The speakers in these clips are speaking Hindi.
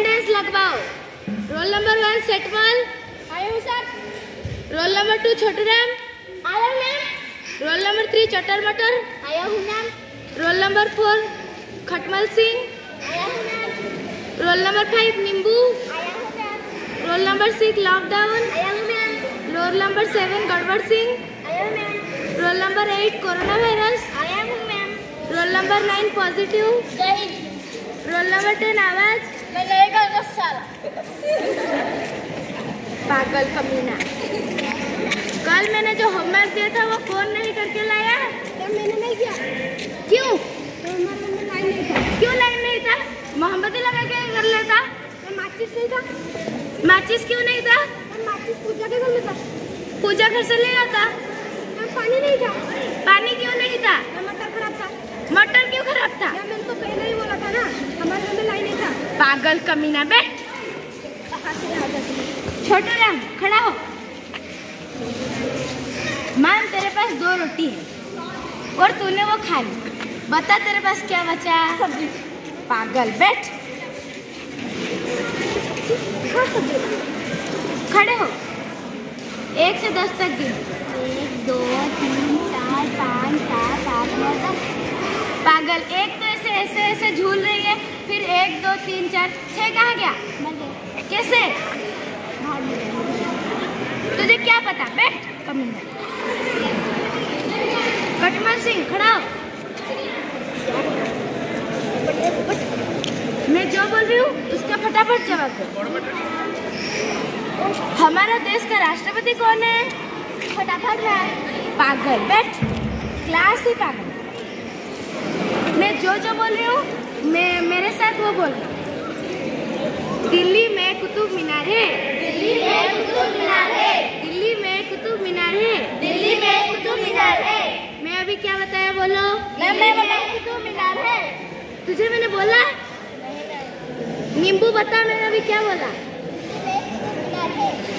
अटेंडेंस लगवाओ रोल नंबर वन सेटमल आया हूँ sir roll number two Chhotu Ram आया हूँ मैम रोल नंबर थ्री चटर मटर आया हूँ मैम रोल नंबर फोर खटमल सिंह आया हूँ मैम रोल नंबर फाइव नींबू आया हूँ ma'am roll number six lockdown आया हूँ मैम रोल नंबर सेवन गड़बड़ सिंह आया हूँ ma'am roll number eight corona virus आया हूँ ma'am roll number nine positive roll number ten आवाज़ मैं पागल कमीना कल मैंने जो होमवर्क दिया था वो कौन नहीं करके लाया मैम मैंने नहीं किया। क्यों? तो लाइन नहीं था। क्यों लाइन नहीं था? मोहम्मदी लगा के कर लेता। माचिस नहीं था। माचिस क्यों नहीं था? माचिस पूजा के घर में था पूजा घर से ले आता। पानी नहीं था। पानी क्यों नहीं था? मटर खराब था। मटर क्यों खराब था मैम मैंने तो पहले ही बोला था ना हमारे घर में लाइन नहीं था पागल कमीना बैठ जाती छोटू राम खड़ा हो। मान तेरे पास दो रोटी है और तूने वो खा ली। बता तेरे पास क्या बचा? सब्ज़ी पागल बैठ। खड़े हो। एक से दस तक गिन। एक दो तीन चार पाँच सात आठ नौ दस। पागल एक तो ऐसे ऐसे ऐसे झूल रही है, फिर एक, दो, तीन, चार, छह कहाँ गया? कैसे? तुझे क्या पता? बैठ। कमीना कटमल सिंह, खड़ा मैं जो बोल रही हूँ, उसका फटाफट जवाब दो। हमारा देश का राष्ट्रपति कौन है? फटाफट पागल। बैठ। क्लास ही पागल। मैं जो जो बोल रही हूँ मैं मेरे साथ वो बोल। दिल्ली में कुतुब मीनार है। दिल्ली में कुतुब मीनार है। दिल्ली में कुतुब मीनार है। दिल्ली में कुतुब मीनार है। मैं अभी क्या बताया बोलो? मैं कुतुब मीनार है। तुझे मैंने बोला? नींबू बता मैंने अभी क्या बोला?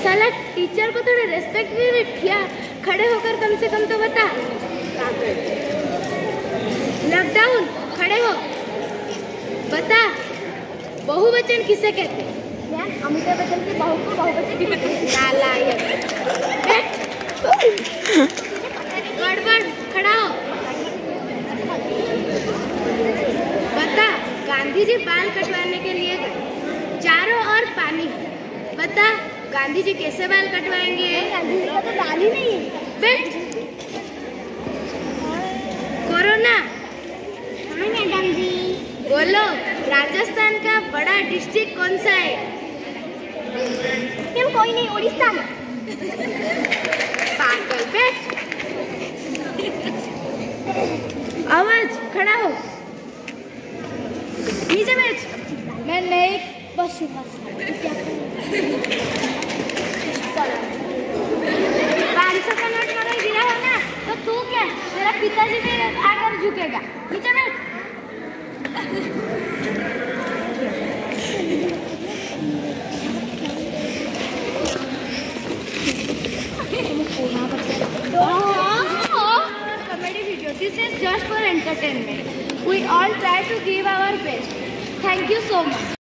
साला टीचर को थोड़े रेस्पेक्ट भी ठिया खड़े होकर कम से कम तो बता। लॉकडाउन खड़े हो। बता बहुवचन किसे कहते हैं? अमिताभ बच्चन की बहू को बहू बच्चन की नालायक बैठ गड़बड़ खड़ा हो। बता गांधी जी बाल कटवाने के लिए गए। चारों ओर पानी। बता गांधी जी कैसे बाल कटवाएँगे? गांधी जी का तो दाल ही नहीं है। कोरोना। बोलो राजस्थान का बड़ा डिस्ट्रिक्ट कौन सा है? कोई नहीं उड़ीसा में। पागल बैठ। आवाज़ खड़ा हो। नीचे बैठ। मैं नहीं बस बस पाँच सौ का नोट गिरा हो ना? तो तू क्या? तेरा पिताजी भी आकर झुकेगा। नीचे बैठ. This is just for entertainment. We all try to give our best. Thank you so much.